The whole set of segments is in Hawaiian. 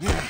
Yeah.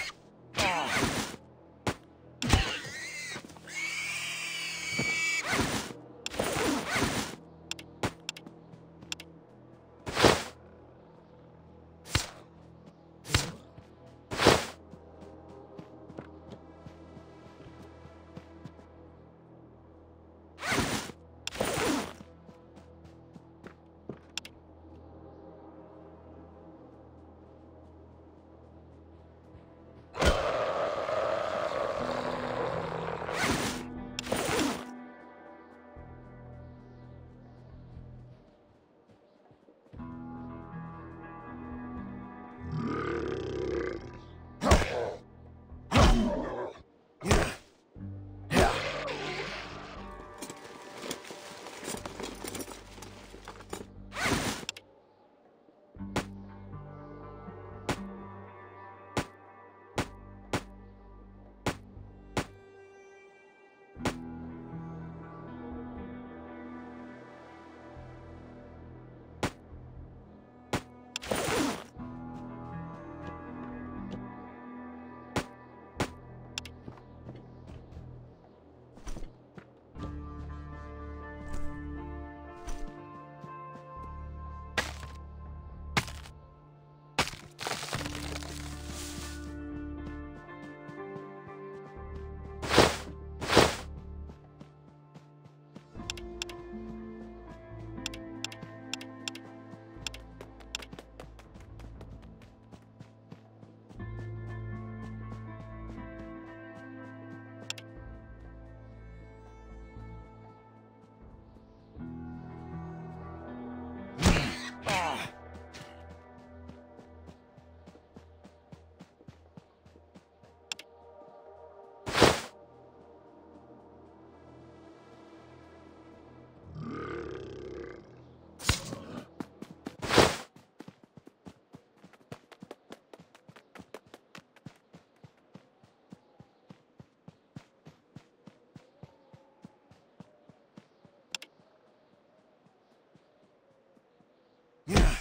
Yeah.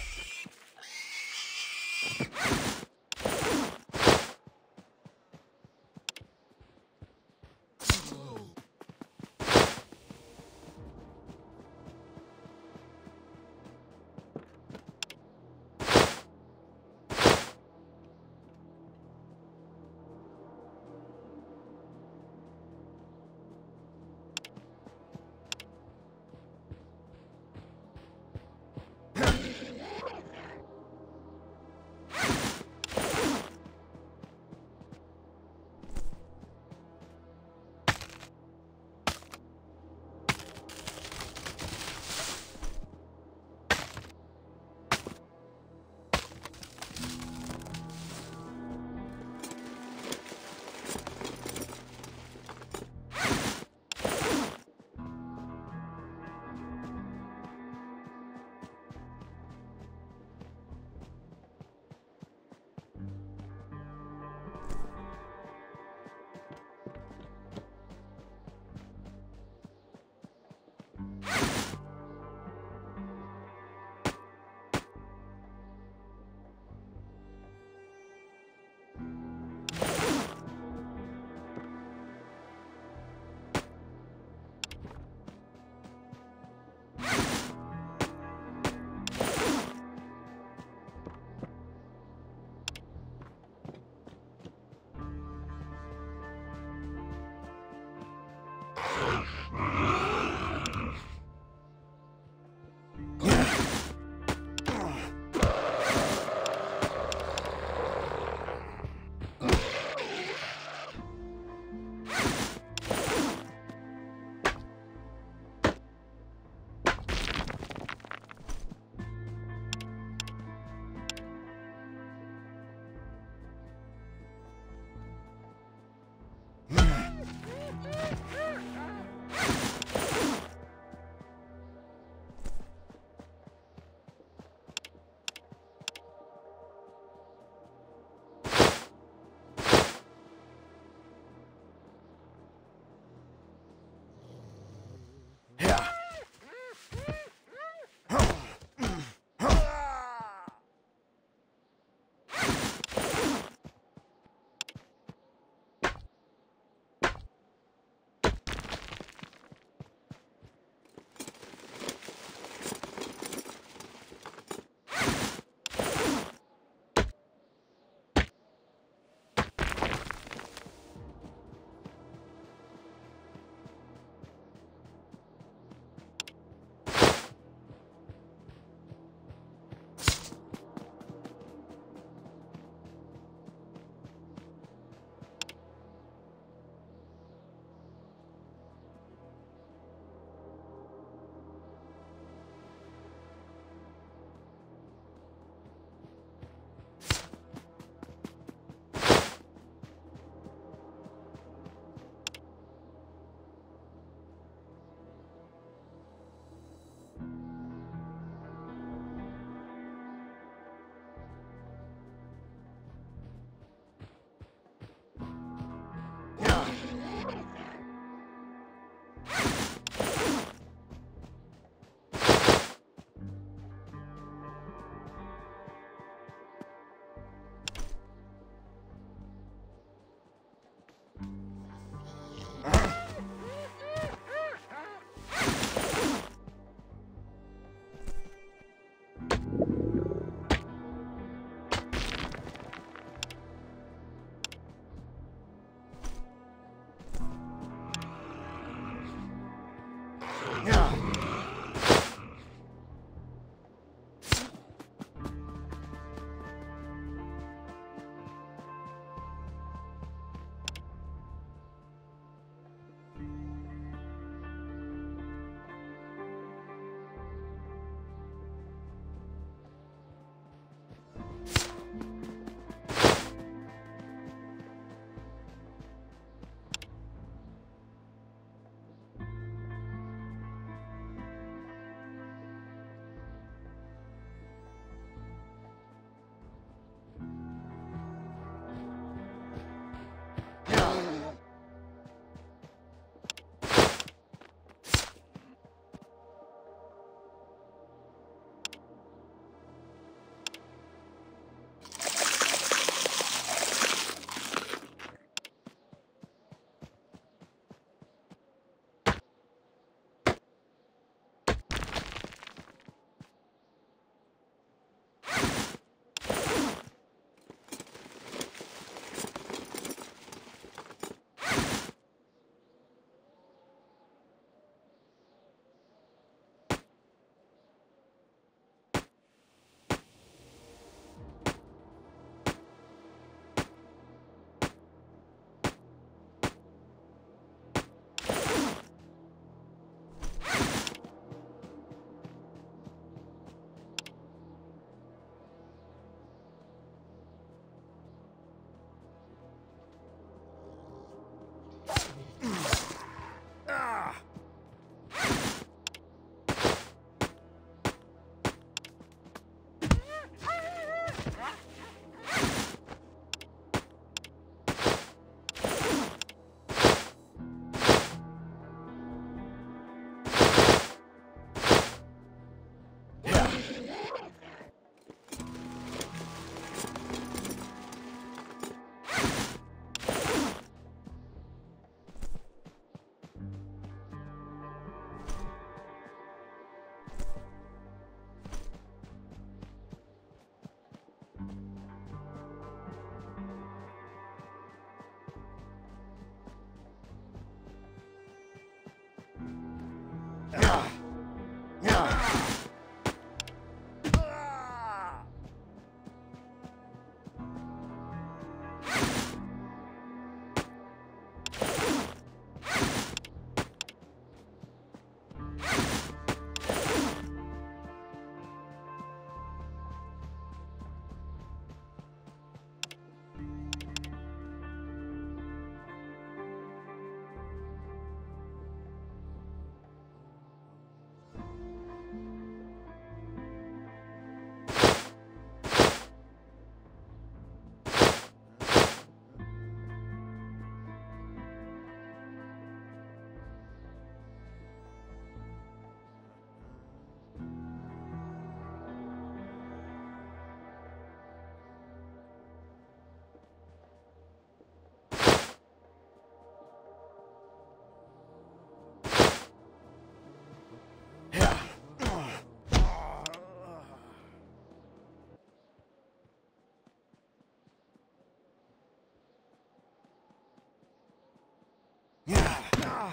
Ugh. Yeah.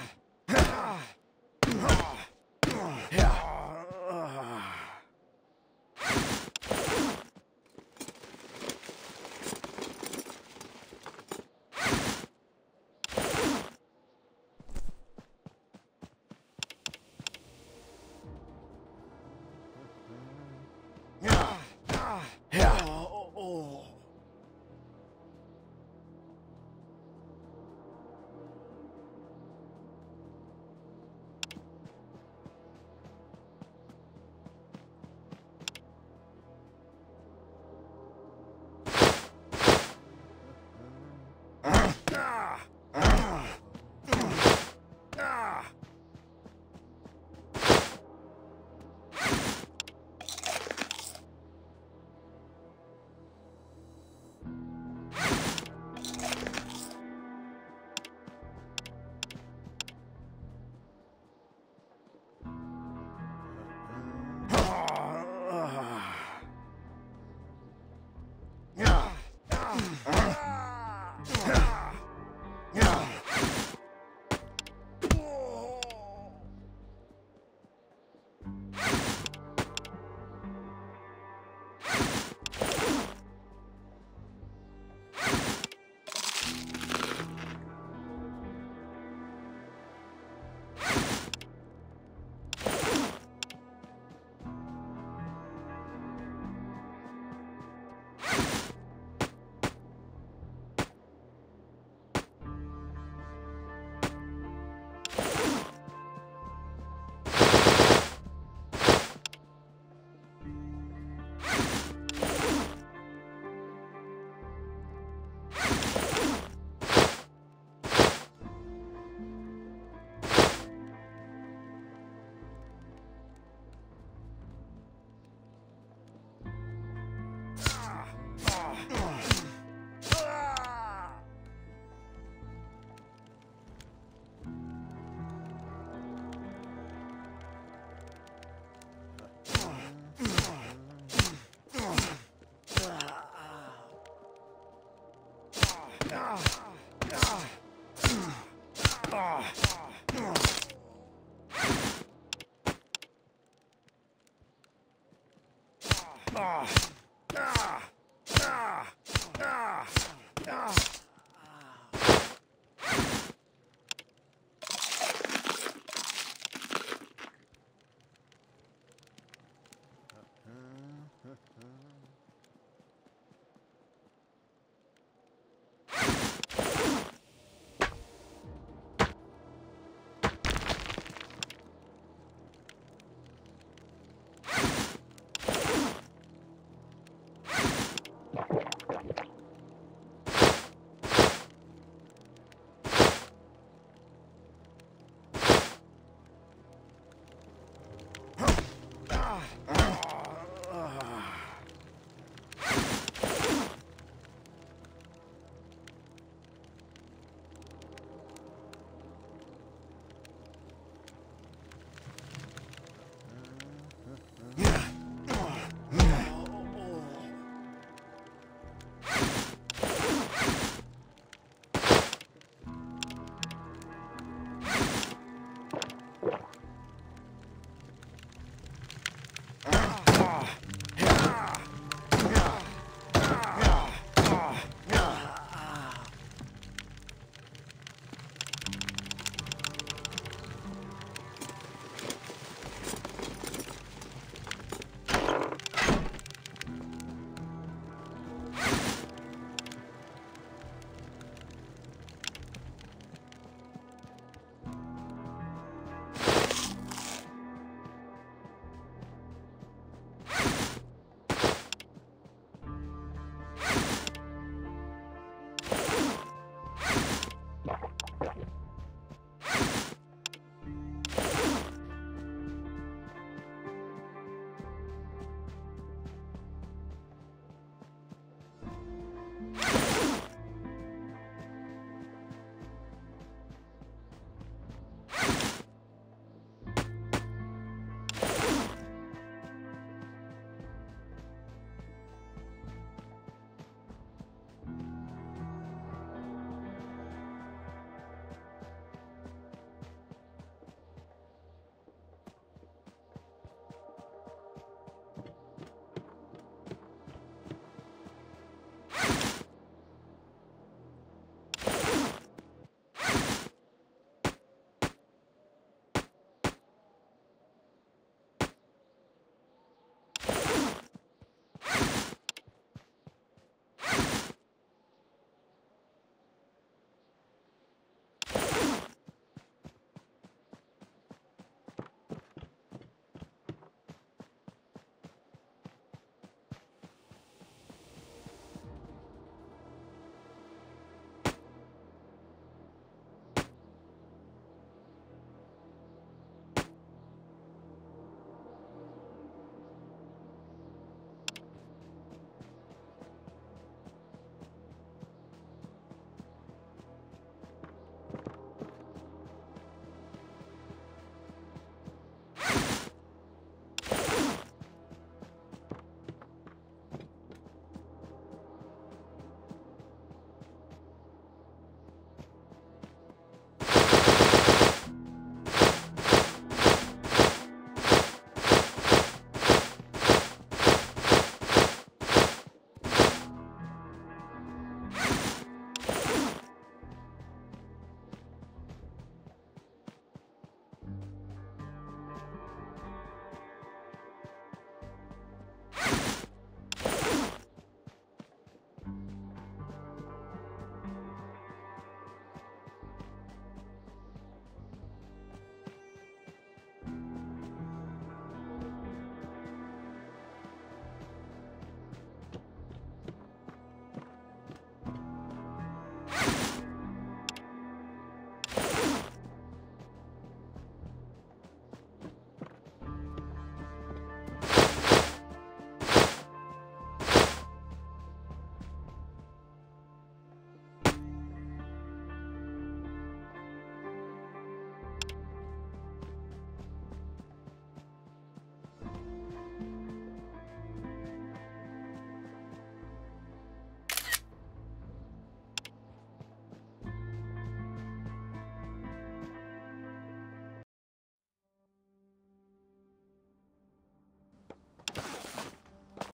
Ah!